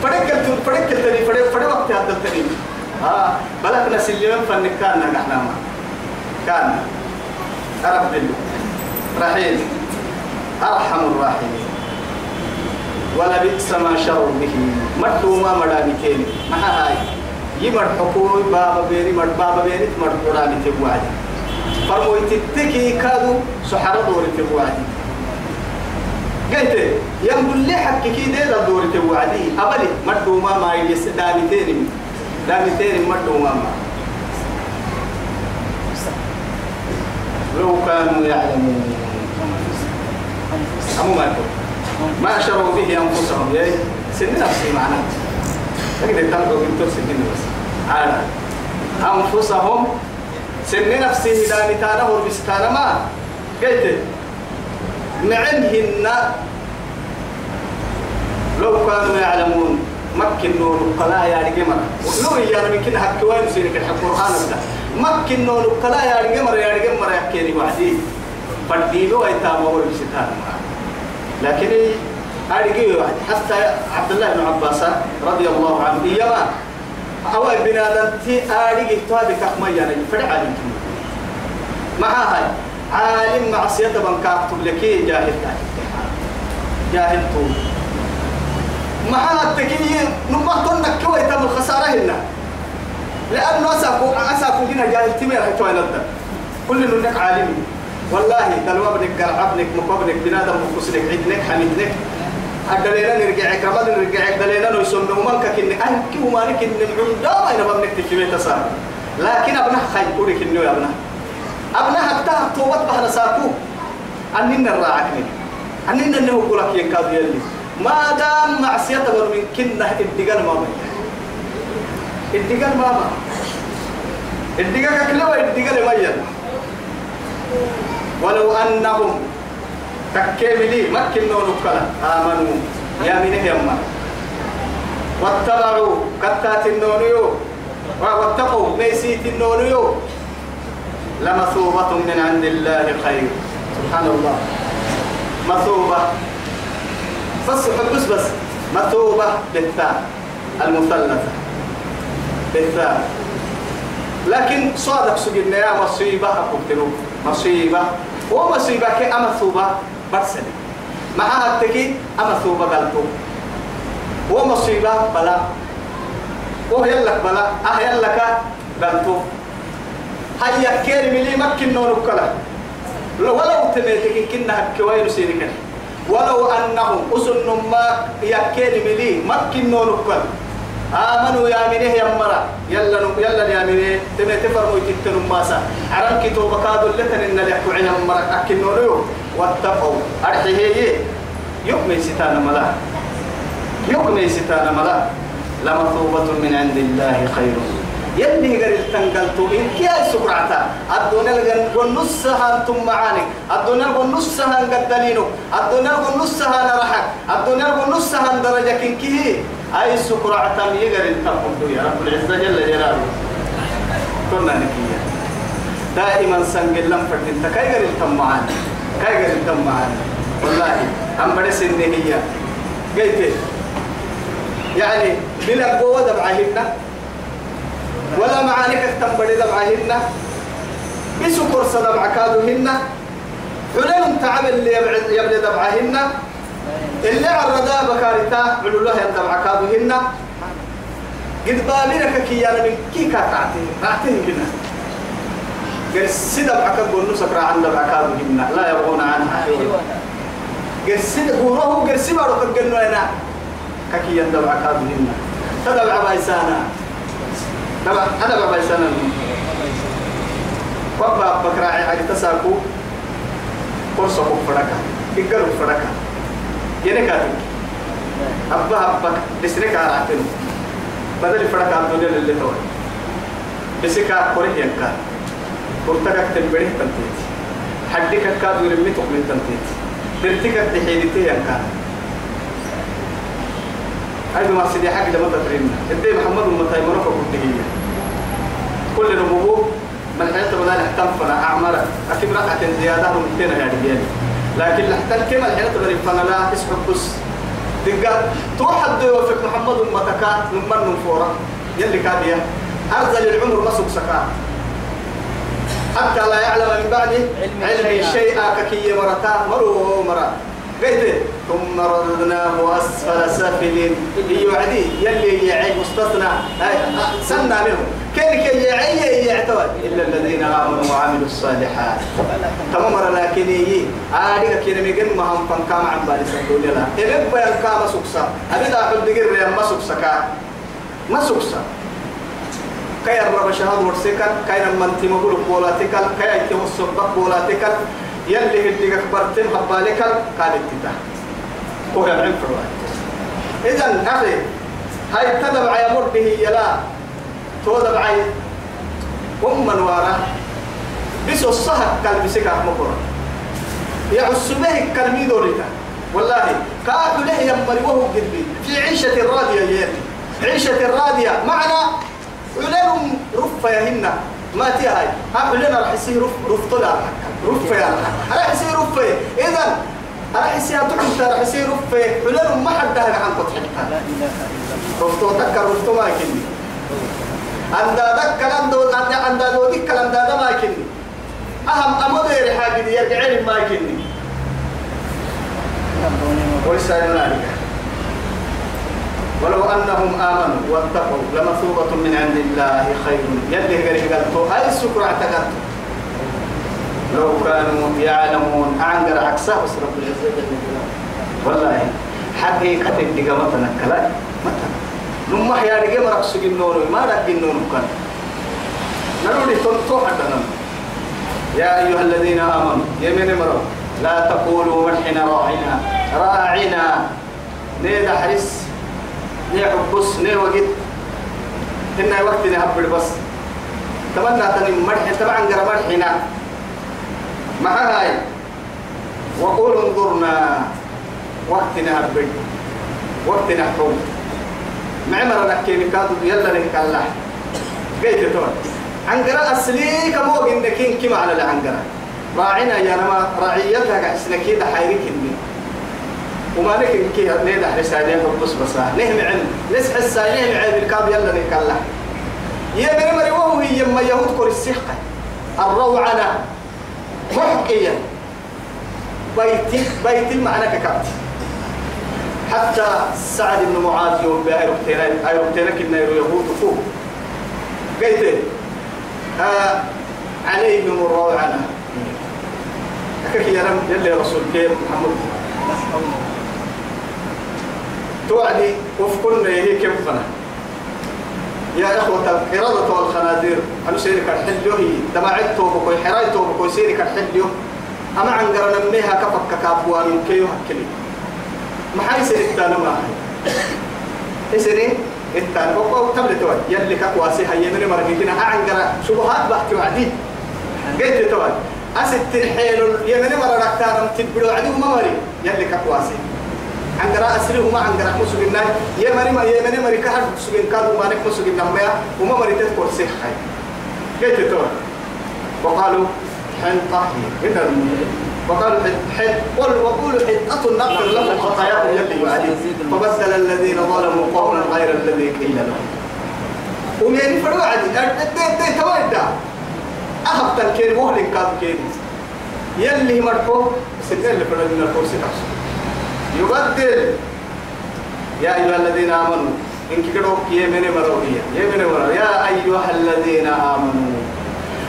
فدكت فدكت تاني فدك فدك وقت هذا تاني ها بلك نسلم فنك كان نحن ما كان. رب رحيم. أرحم الراحمين. ولا بئس ما شروا به. مدو ما مداني كيني ما هاي. يمر حكومي بابا بيري مر بابا بيري مر قراني تبوعدي فرمو يتتكي كادو سحر دوري تبوعدي قلت ينقل لي حكي كي دير دوري تبوعدي أبلي مدو ما ما يجس دامي تيري. مدو ما ما. لو كانوا يعلمون أمو ما يقول ما شروا به أنفسهم. يا سن نفسي معنا. تقدر تلقوا بنتو سن بس. عادة أنفسهم سن نفسي إذا نتانا وربستانا ما. قلت نعمهن لو كانوا يعلمون. مكن نور قلا يا رجمر لو يا ممكن حق وين سيرك الحق قرآن مكن نور قلا يا رجمر يا رجمر يا كيني وحدي فدينو ايتام وربستانا لكن أرجع واحد حتى عبد الله بن عباس رضي الله عنه إيما أو بنادم تي أرجع تهدي كحما يعني فرع عليك. مع هاي. عالم معصية من كاكتب لك جاهل جاهل طول ما التكي نبغى تنك كوي تم الخسارة هنا. لأنه أساكو أساكو هنا جاهل تمير هتوي لدى كل نك عالم والله دلوا ابنك قرع ابنك مقابنك بنادم مقصنك عدنك حميدنك أدلينا نرجع كرامة نرجع أدلينا نسمع ومنك كن أهل كيو مالك إن العمدة ما ينبغى نكتشف تصار لكن أبنه خير كورك إنه يا أبنه أبنه حتى توبت بهنا ساكو. أننا الراعكني أننا إنه يقول لك ينكاد يلي. ما دام معصية تبر من كنا الدجال ما بين الدجال ما بين الدجال كله الدجال ما ين ولو أنهم تكملي مكن نوكلا آمنوا. يا من يما واتبعوا. كتات النونيو واتقوا. ميسيت النونيو لمثوبة من عند الله خير. سبحان الله. مثوبة. بس حبس بس مثوبة بالثاء المثلثة. بالثاء لكن صادق سجلنا يا مصيبة أقول مصيبة. ومصيبة كأمثوبة برسل معها التكي أمثوبة قلتو. ومصيبة بلا. وهي لك بلا. أهي لك قلتو. هيا كيري ملي مكن نورك كلا ولو تميتك كنا كوين ولو أنهم أسن ما يكيري ملي مكن نورك آمنوا يا منه يا مرا يلا يلا يا منه تم تفرموا يتتنوا ماسا. عرم كتب كادوا لتن إن لحكوا عنا مرا أكن نوريو واتقوا. أرحيه يوم ستانا ملا. يوم ستانا ملا. لمثوبة من عند الله خير. يلي قال التنقلتو إن كيا سكرعتا الدنيا والنصها أنتم معانك الدنيا والنصها قدلينو الدنيا والنصها نرحك. الدنيا والنصها درجة كيه أي سكرعتا يقال التنقلتو يا رب العزة جل جلاله كنا نكيا دائما سنقل لم فرد كاي قال التم معانا كاي قال التم معانا والله أم بدس النهية قلت يعني بلا قوة دبعهن ولا معانك تنبري دبعهن بسكر صدبع كادوهن حلم تعب اللي يبدي دبعهن اللي عرضا بكارتا علو له يدبع كادوهن قد بالينك كيانا من كي كاتعتي رعتين هنا. قال سيدبع كبول نسك عن دبع كادوهن لا يبغون عنها قال سيد هو قال سيبارو كجنو هنا. ككيان دبع كادوهن تدبع بايسانا دبع أنا بايسانا وابا بكراعي حاجة تساكو. قرصة فرقة إقلوا فرقة ينكاتو أبا أبا بسرك عراتين بدل فرقة الدنيا اللي توي بسكا كوري ينكا قرتك تنبريه تنتيت حدك كادو يرمي تقبل تنتيت برتك تحيدتي ينكا هذا ما سيدي حق لما تترينا الدي محمد ومتى يمرك وكنت كل نبوه من حيث بدأنا احتم فنا أعمر أكيد رقعة زيادة ممكن يا رجال لكن لحتى كما الحين تغرب فنا لا تسحب بس دقا توحد يوفق محمد ومتك من نفورة يلي كادية أرزل العمر ما سكسكا حتى لا يعلم من بعد علم شيئا. ككي مرتا مرو مرا. قيت ثم رددناه أسفل سافلين يوعدي يلي يعي مستثنى. سنة منهم كان كي يعي يعتوى. إلا الذين آمنوا وعملوا الصالحات. تمام لكن يي آديك كي نمجن ما هم فن كام عن بالي سكول لا إبن بيان كام سكسا. أبي داخل دقير ريان ما سكسا كا. ما سكسا. كي الرب شهاد ورسكن كي نمن تيمقول بولاتكل كي يتوسط بولاتكل يلي هديك برتم حبالك قال اتتا هو يعلم فرواي إذا أخي هاي تدبع يا مر به يلا. تودبع أم وراء بس الصهر قال بسكا مقرا يا عسبه كلمي دوريتا والله كأكل له يمري وهو قلبي. في عيشة راضية ياتي عيشة راضية معنى علم رفة يهن ما تي هاي. ها علم راح يصير رف رف طلع. رفة يا راح يصير رفة إذا يصير تحت راح يصير رفة علم ما حد هذا عن قطعتها لا إله إلا الله رفتو تذكر رفتو ما كني عند ذكر عند عند عند ذكر عند ما كني أهم أمودير حاجة دي يرجعين ما يكني. ويسألون عليك. ولو أنهم آمنوا واتقوا لمثوبة من عند الله خير. يلي قال قالتو هاي السكر اعتقدت. لو كانوا يعلمون أعنقر عكسه بس رب العزة جل جلاله. والله حقيقة الدقامة نكلا متى نما يا دقيقة مرقص جنون ما رق جنون كان. نرودي تنتو حتى يا أيها الذين آمنوا يمين مروا لا تقولوا مرحنا راعنا راعنا. نيدا حرس نيحب بس ني وقت. إن وقت نهب بس تمنى تنم مرح طبعا قرا مرحنا مع هاي؟ وقولوا انظرنا وقت نهب وقت نحكم معمر نحكي مكادو يلا نكالله قيت تون. عنقرة أصلي كمو إنك كما على العنقرة. راعنا يا نما رعيتها قحسنا كده حيرك إني. وما نك كي نيدا حسابين بس بس نهم علم؟ نس حسابين عيب الكاب يلا نكلا يا من مري وهو هي ما يهود كل السحقة. الروعنة محكيا بيت بيت المعنى ككابت حتى سعد بن معاذ يوم بأيروبتين أيروبتين كنا يهود فوق. قيت آه عليهم الروعنة كيف يا رب يلي رسول كيف محمد؟ توعدي وفقنا هي كيف فنا يا إخوة القردة والخنازير. أنا سيرك الحليو هي دمعت توبك وحراي توبك وسيرك الحليو. أما عن قرن ميها كفك كابوان كيو هكلي. ما حي سير التانا ما هي سيري التانا وقو تبلت توي يلي كواسي هي من مرقينا عن قرن شبهات بحكي وعدي. قلت توي أست الحيل يمن مرة ركتارم تبلو عدو ممري يلي كواسي عن قراء أسره ما عن قراء مسوق الناي يمن ما يمن مري كهر مسوق كادو ما نك مسوق النمية وما مري تذكر سيخ هاي قلت توي وقالوا حنطة هنا وقالوا حد قل وقولوا حدة نغفر لهم خطاياهم يلي وعدي فبدل الذين ظلموا قولا غير الذي قيل لهم ومن فروا عدي أدي تويدا أخذت الكير مهلك كاد كير يلي مرحو ستين اللي فرد من الكرسي تحصل يبدل. يا أيها الذين آمنوا إن كدوك يمن مروية يمن مروية يا أيها الذين آمنوا.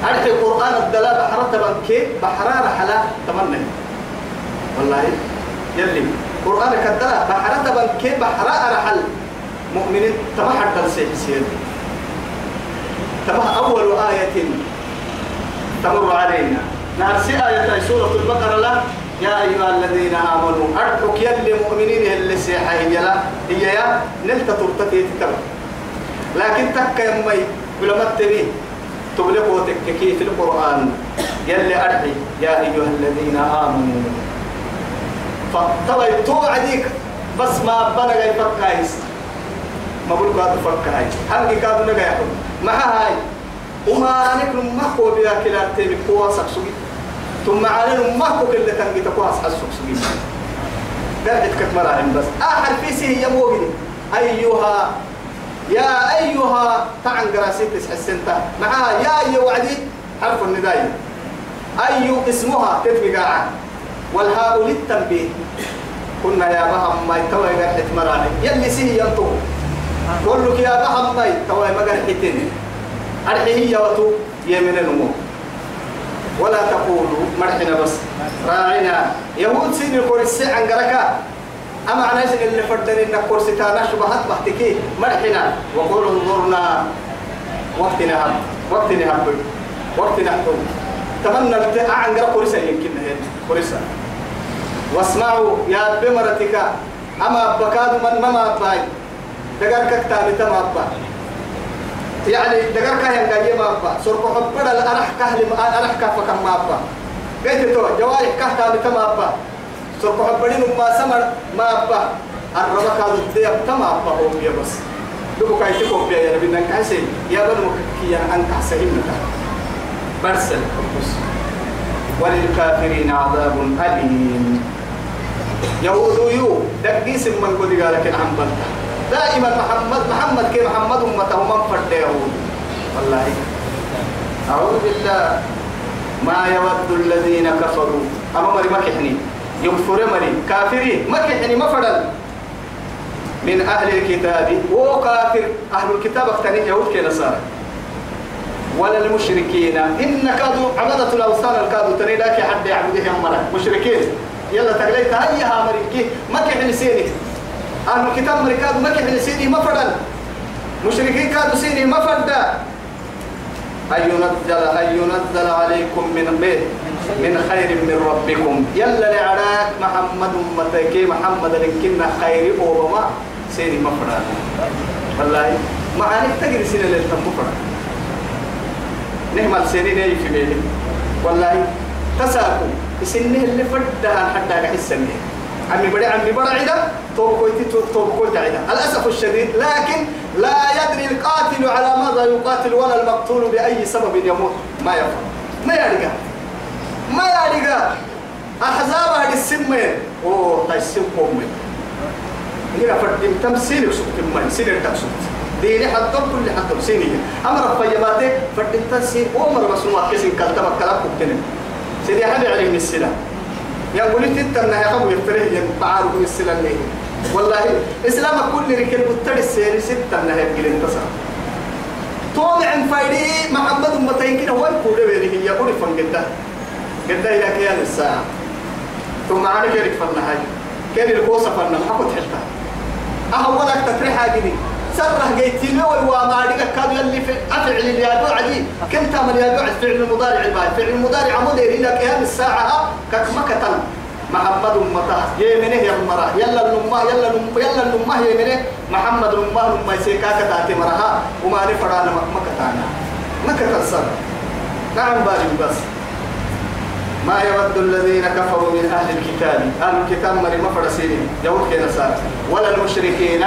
أرحي القرآن الدلاء بحرة بنكي بحرارة حلا تمنى. والله يلي. قرآن كدلاء بحرة بنكي بحرارة حل مؤمنين تمحر تنسيح سيدي تمح أول آية تمر علينا. نرسي آية سورة البقرة لا؟ يا أيها الذين آمنوا أرحك يلي مؤمنين اللي سيحة هي لا هي يا نلت ترتكي تتبع لكن تكا يمي بلما تبي. تبلغوا تككي في القرآن. يلي أرحي يا أيها الذين آمنوا. فطبعا توعديك بس ما بنا جاي فكايس ما بقول كاد فكايس هل كاد نجا يحكم ما هاي. وما نكون ما هو بيا كلا تبي قوة سكسوي ثم علينا هو كل تنجي تقوى أصحاب سكسوي درجة كتمرهم بس. آخر في سيه يموجني أيها يا أيها تعن قراسيت السنتا معها يا أي وعدي حرف النداء. أي اسمها تتبقى عن والهاء للتنبيه. كنا يا بهم ما يتوى قرحة مراني يلي سيه ينطو. قول لك يا بهم ما يتوى مقرحتين أرحيه وتو يمن النمو ولا تقولوا مرحنا بس. راعنا. يهود سين الكورسي عن قركا أما أنا إيش اللي فردني إن كورسي تانا شبهات بحتكي. مرحنا. وقولوا انظرنا. وقتنا هم وقتنا هم وقتنا هم تمنى عن قرا كورسا يمكن كورسا واسمعوا يا بمرتك أما بكاد من ما باي دقر كتابي تما باي يعني دقر كاهن قاية ما أبا سرق حبنا الأرح كهل أرح كهف كم ما أبا قلت تو جوارح كهتا بتما أبا سرق حبنا ما سمر ما أبا الربا كادو الدياب تما أبا هو بيا بس دبو كاي تكو بيا يا بنا كاسي يا بنو كي أنا أنك حسين برسل بس وللكافرين عذاب أليم يهود يو دقيس من قد قالك عن بلده دائما محمد محمد كي محمد أمته من فرد يهود. والله. أعوذ بالله. ما يود الذين كفروا. أما مري مكحني يكفر مري. كافرين. مكحني مفرد من أهل الكتاب. وكافر أهل الكتاب اختني يهود كنصارى ولا المشركين. إن كادوا عبدة الأوثان الكادوا تري لك حد يعبدهم مرة مشركين. يلا تقليت هيها مريكي ما كحن سيني. أهل الكتاب مريكاد ما كحن سيني مفردا. مشركين كادوا سيني مفردا. أن ينزل أن ينزل عليكم من بيت من خير من ربكم. يلا لعراك محمد متكي محمد لكنا خير أوبما سيني مفردا. والله معاني تجري سنة للتمفرد نعمل سنين أي في بيني والله تساكم. سنة اللي فدها حتى كحسنه عمي بدي عمي بدي عدا توبكويتي توبكويتي عدا الأسف الشديد لكن لا يدري القاتل على ماذا يقاتل ولا المقتول بأي سبب يموت. ما يفهم. ما يرجع ما يرجع أحزاب هذه السمين. أوه تيسم قومي هنا فردين تمثيل وسكت الماء سير تقصد ديني حتى كل حتى سيني أمر فيماتي فردين تسير أمر مسلمات كسين كالتمك كلام كتنين سيدي حبي عليه السلام. يقول تتنا يا قبو يفتره ينبعارك السلام ليه؟ والله إسلام كل ركل بطر السير ستة من هيك الانتصار طومع فايدي محمد أمتين كده هو يقول لي هي. يقول فن قدا قدا إلى كيان الساعة. ثم عارف يرك فن هاي. كان الكوسة فن. محبط حلتا أهولك تفرحها جدي سره جيتي له وما كانوا يلي في أفعل اليادو عدي كم تعمل يادو عد فعل المضارع؟ الباي فعل المضارع عمود إلى قيام الساعة كما كتل. محمد أمته يمنه يا مرا يلا النمة يلا النمة يلا النمة يمنه محمد النمة النمة يسيكا كتاتي مرها وما نفرنا ما كتانا. ما كتل سر. نعم بارك بس ما يود الذين كفروا من أهل الكتاب. أهل الكتاب مري مفرسين يهود كنسار ولا المشركين.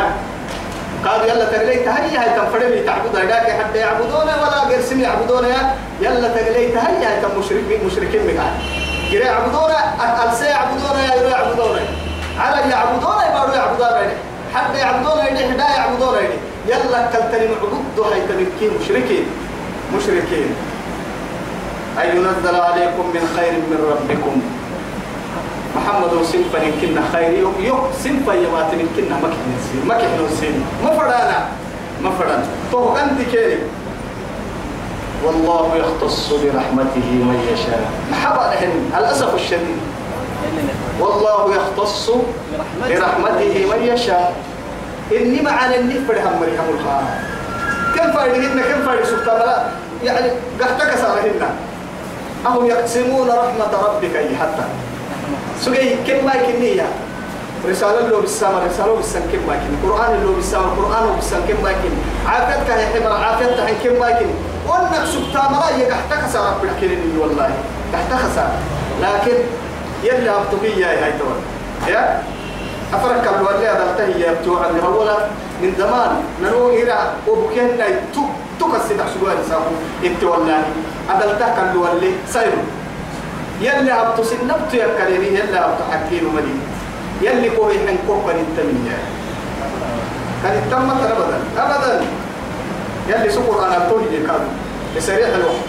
قالوا يلا تقليت هيا هاي تنفرمي تعبد هيداك حتى يعبدونا ولا غير سمي يعبدونا يلا تقليت هيا هاي تم مشركين مكان جري يعبدونا ألسي يعبدونا يا يرو يعبدونا على يعبدونا يبارو يعبدونا حتى يعبدونا يدي حدا يعبدونا يدي يلا كلتني معبود هاي تمكين مشركين. مشركين. أن ينزل عليكم من خير من ربكم. محمد سنفا يمكننا خير. يوم يوم سنفا يمات يمكننا ما كنا نسير ما كنا نسير ما فرانا ما فرانا تو أنت كيري. والله يختص برحمته من يشاء. محبا لهن. الأسف الشديد. والله يختص برحمته من يشاء. إني معنا النفر هم مريم الخاء كم فايدهن كم فايد سبحانه يعني قحتك سارهن أهم يقسمون رحمة ربك حتى سجي كم ما يكنية رسالة لو بالسما رسالة بالسما كم ما يكني قرآن لو بالسما قرآن لو بالسما كم ما يكني عافيتك يا حمر عافيتك كم ما يكني وانك سبحان الله يقحتك سارة بالكريم والله. تحتك سارة لكن يلي أبتقي يا هاي تول يا؟ أفرك قبل اللي هذا التهي يبتوع عن أولا. من زمان نرو إلى وبكينا تو تكسي تحسبوا لساهم إنت والله. أدلتك اللي سيرو يلي أبتو سنبتو يا كريمي يلي أبتو حكين ومدين يلي كوي حن كوكا التمية كان التمت أبدا أبدا. يلي سكر أنا التوهي كان بسريع الوقت.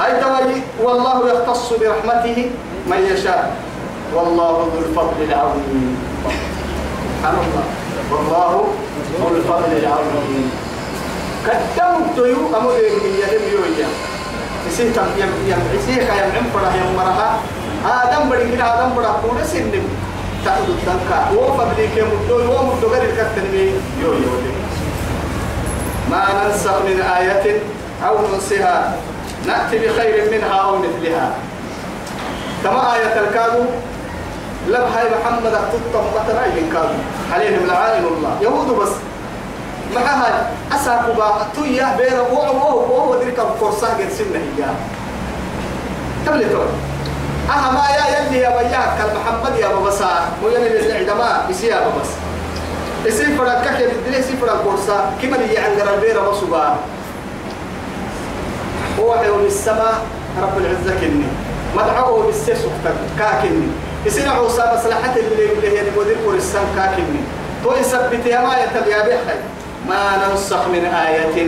هاي توي والله يختص برحمته من يشاء. والله ذو الفضل العظيم. سبحان الله. والله ذو الفضل العظيم. قدمت يو أمو إيه يلم يو يسيه تم يم يم يسيه كيم عم فرح يم مرها. آدم بدي كده آدم بدي كونه سنم تأخذ الدنكا هو فبدي كم مدو هو مدو غير الكتنمي يو يو ما ننسخ من آية أو ننسها نأتي بخير منها أو مثلها. كما آية الكادو لب هاي محمد أكتب مثلا ينكادو عليهم لعائن الله. يهود بس. معها أساق با تويا بير وهو وهو ذلك الفرصة قد سنة هي تبلتون أها ما يا يلي يا وياك كالمحمد يا بابسا مو يلي اللي عندما يسي يا بابس يسي فرق كك يدري يسي فرق فرصة كما اللي عند البير بصبا هو حيوم السماء رب العزة كني. مدعوه بالسيس كاكني. يسي عوسى مصلحة اللي اللي هي مدير كورسان كاكني. تو يثبت يا ما يتبع بحي ما ننسخ من آية.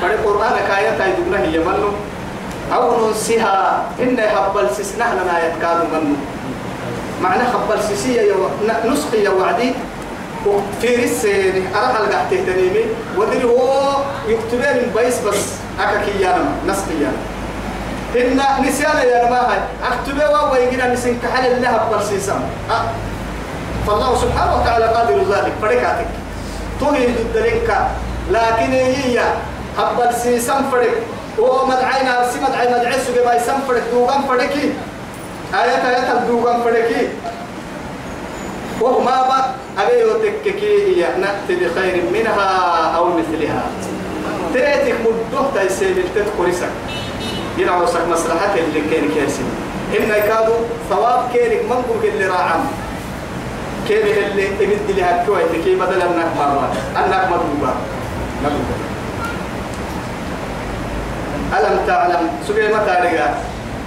فالقرآن كآية تايدنا هي منه أو ننسها إن حبل سسنا لنا يتكاد منه معنى حبل سسية يو... نسخي يا وعدي في رسين أنا حلقة تهتنيمي ودري هو يكتبين بيس بس أكاكي يانا نسخي يانا إن نسيانا يا ما هاي أكتبه وهو يجينا نسين كحل الله حبل سيسام أه. فالله سبحانه وتعالى قادر ذلك فريكاتك توهي ضد لكن هي حبل سيسام فريك ومدعينا سي مدعي مدعي سوغي باي سام فريك دوغان فريكي آيات آيات الدوغان فريكي وما با أبي وتككي هي نأتي بخير منها أو مثلها. تأتيك مدوه تيسيب تدخلسك ينعوسك مصلحة اللي كان كيسي إن يكادوا ثواب كينك منقل اللي راعم. كيف اللي تمد لها كويت كي بدل أنك مرات أنك مدوبة مدوبة ألم تعلم؟ سبيل ما تاريخ.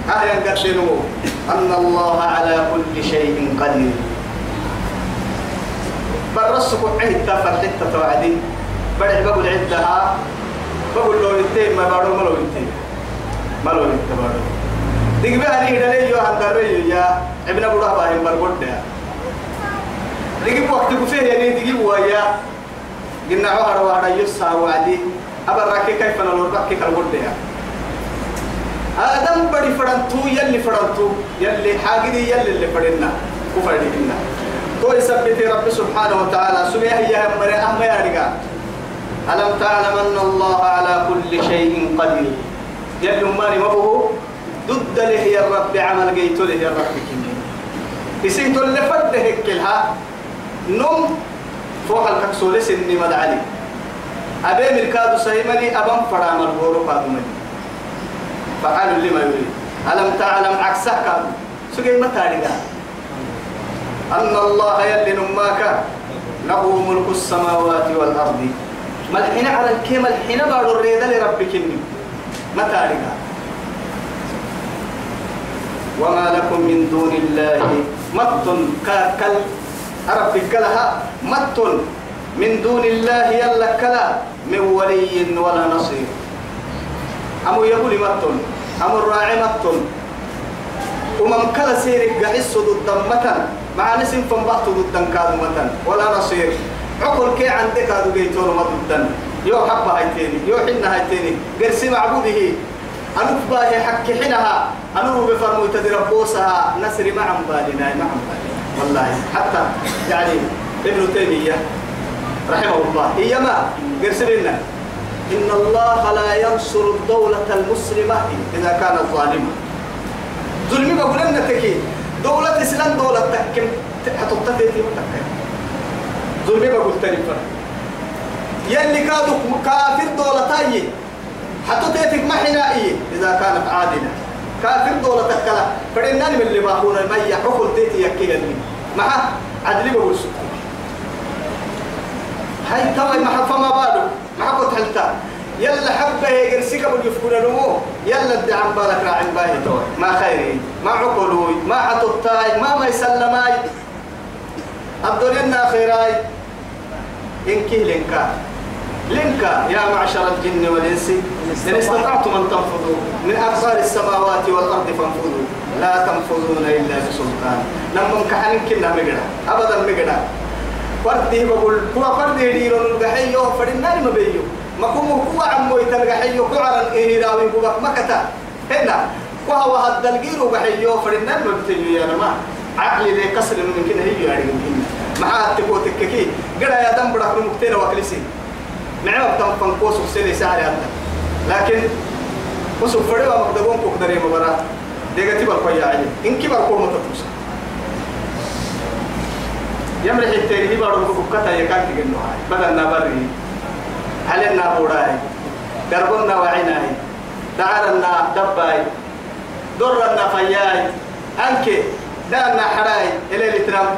أهلا قتلوا أن الله على كل شيء قدير. برسك عهد فرحتة توعدي. بدأ بقول عدها بقول له انتين ما بارو ما لو انتين ما لو انت بارو. بقى لي دليل يو هندري يا ابن أبو رهبه هم برغد ديك وقت كفيه يعني ديك ويا. قلنا عهر وهر يسا وعدي. أبرك كيف نلورك كيف الغد يا. آدم بدي فرنتو يلي فرنتو. يلي حاجدي يلي اللي فرنا كفردنا تو يثبت رب سبحانه وتعالى. سميه يا مري أما يا رجال ألم تعلم أن الله على كل شيء قدير. يلي ماري مبوه ضد له يا رب عمل جيت له يا رب كني يسيت اللي فده كلها نوم فوق الكسول سني مدعلي أبي ملكادو سيمني أبم فرام الغورو قادمني فعل لما يريد. ألم تعلم كادو سجي متى أن الله يلي نماك. له ملك السماوات والأرض. ملحين على الكيم الحين بارو الريدة لربك متى لك وما لكم من دون الله مت كال ربك لها مت من دون الله يلا كلا من ولي ولا نصير. أمو يقول مت أمو الراعي مت. ومن كلا سيرك قعس ضد متن مع نسم فنبعت ضد كادو متن ولا نصير. عقل كي عندك هذا بيتون ما ضدن يو حبة هايتيني يو حنا هايتيني. قرسي معبوده. أنو باهي حك حينها أنو بفرمو تدربوسها نسري مع بالنا مع بالنا والله. حتى يعني ابن تيمية رحمه الله. هي ما؟ قرسي لنا. إن الله لا ينصر الدولة المسلمة إذا كانت ظالمة. ظلمي بقول لنا تكي. دولة إسلام دولة تحكم. حتطتي في متكة ظلمي بقول تاني فرق. يلي كادوا كافر دولة تاي حتطتي ما حنائية إذا كانت عادلة. كافر دولة تكلا. فإنني من اللي باهون المية حكم تيتي يكي يلي معها عدلي بقول هاي توا ما فما بالو ما قلت حلتا. يلا حبه يرسيك ابو يفكون نمو يلا الدعم بالك راعي باهي. توي ما خيري ما عقلوي ما حططاي ما ما يسلماي. الدنيا خيراي. إنكي لنكا لنكا يا معشر الجن والإنس. إن استطعتم أن تنفذوا من أقصار السماوات والأرض فانفذوا لا تنفذون إلا بسلطان. لما كحن كنا مجرى أبدا مجرى فردي بقول هو فردي ديرو الجحيو فردنا ما بيو. ما كم هو عمو يتلقحيو كعرا إيه راوي بقى ما كتا هنا وهو هذا الجيرو جحيو فردنا ما بتيجي يا ما عقلي لي كسر من كده هي يعني ممكن مع تبو تككي قرأ يا دم بدك مكتين وكلسي نعم تم فنكوس وسيلي سعر لكن وسوف فريوا مقدمون كقدري مباراه ديغتي بالكو يا عيني إن كبر كو متتوسا يمرح التاني بارو بكتا يكان تجنو هاي بدل نبري علينا بوراي دربنا وعيناي دعرنا دباي درنا فياي أنك دعنا حراي إلى الترام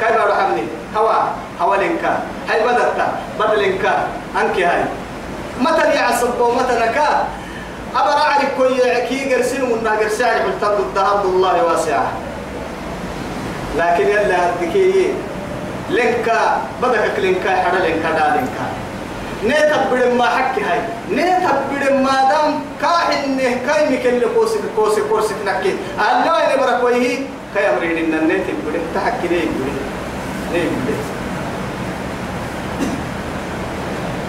كيف رحمني هوا. هوا لنكا هاي بدلتا بدلنكا أنك هاي متى يعصب ومتى نكا أبا أعرف كل كي من قرسي أعرف التبد الدهر الله واسعة لكن يلا هدكي. لنكا بدك لنكا حدا لنكا دا لنكا. نيتك بدم ما حكي هاي. نيتك بدم ما دام كاحن كايمك اللي كوسك كوسك كوسك نكي. الله اللي برك ويه كاي أمرين إن النيتك بدم تحكي ليه بدم ليه بدم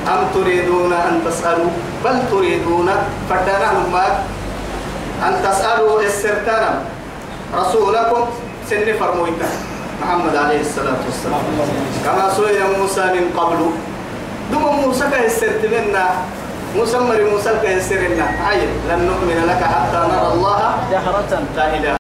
أم تريدون أن تسألوا؟ بل تريدون فدنا ما أن تسألوا السرتنا رسولكم سن فرمويتا محمد عليه الصلاة والسلام. كما سئل موسى من قبل. دم موسى كهسرت منا. موسى مري موسى كهسرنا. عين لن نؤمن لك حتى نرى الله جهرة. لا إله